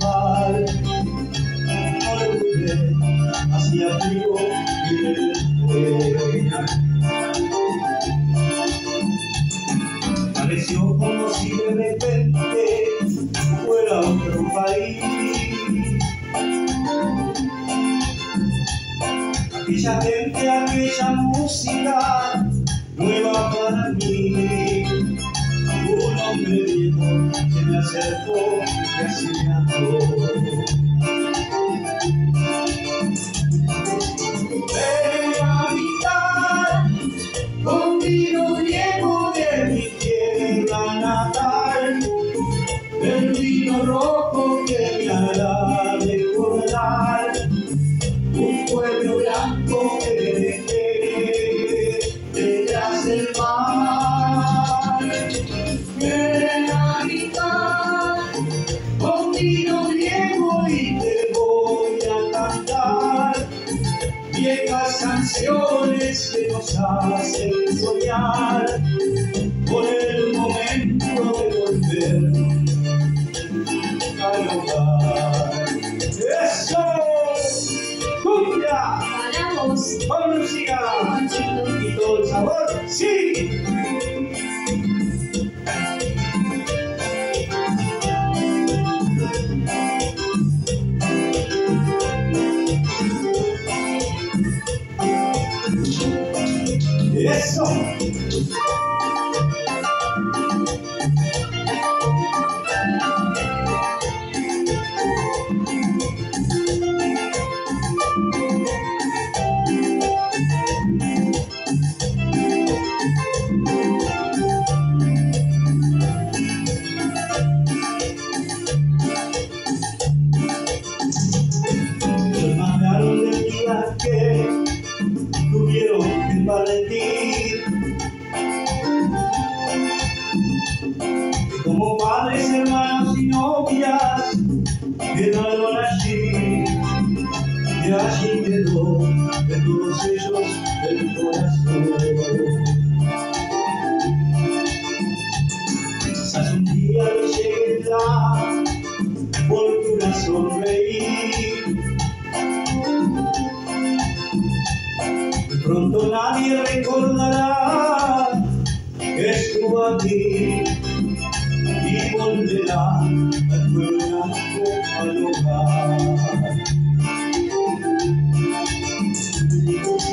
mar. Hacía frío y el Pareció como si de repente fuera otro país. Aquella gente, aquella música nueva para mí. Hombre viejo se me acercó me ató. Ven a habitar con vino viejo de mi tierra natal, el vino rojo que me hará recordar un pueblo blanco que dejé vino viejo y te voy a cantar viejas canciones que nos hacen soñar por el momento de volver al hogar. ¡Eso! ¡Cumbia! Paramos. ¡Con música! ¿Y todo el sabor? ¡Sí! ¡Eso! Mandaron de vida Que como padres, hermanos y novias quedaron allí. Y allí quedó de todos ellos el corazón. Quizás un día le llegue la fortuna sonreír. De pronto nadie recordará que estuvo aquí y volverá pueblo blanco al.